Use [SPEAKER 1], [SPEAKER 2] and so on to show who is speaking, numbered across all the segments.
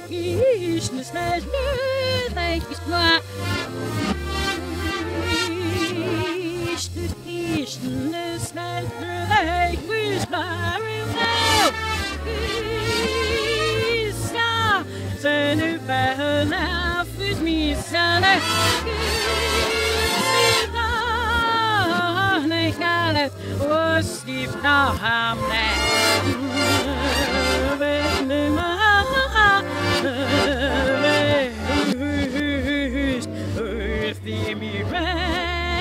[SPEAKER 1] Krishna says, thank you, smart. Krishna, Krishna says, thank you, smart. Krishna, sen u bäna fys misane. Krishna, ne kalet, och stifta hamne. Krishna snäller dig husbarnen Krisa sen ut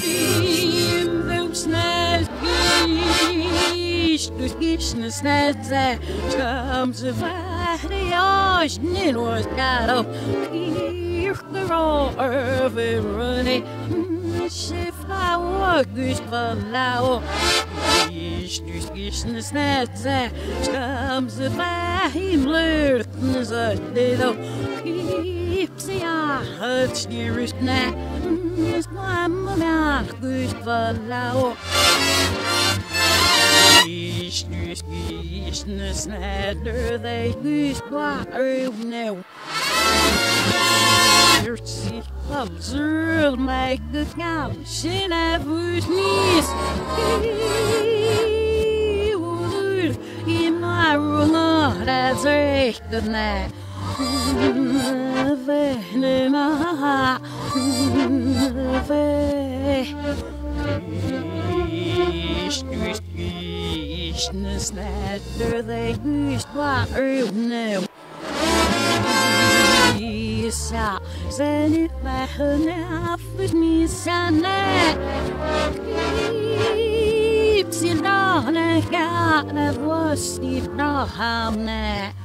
[SPEAKER 1] feel those snares. Du skitsne snädze Som så färdig jag snön och skall Kirker och överrunnig Skifta och Gud förla och Du skitsne snädze Som så färdig blötne så det då Kipsi jag högstyrusne Skramma med Gud förla och Krishna, Krishna, snäller dig Gud bara nu. Mercy observe mig kanske när fusnis. Ord säkerna. Vännerna, Krishna, Krishna, snäller dig Gud bara nu. Isa, sen ut med hörna fusmissane. Ypsilone kane vostivna hamne. Venema, ve.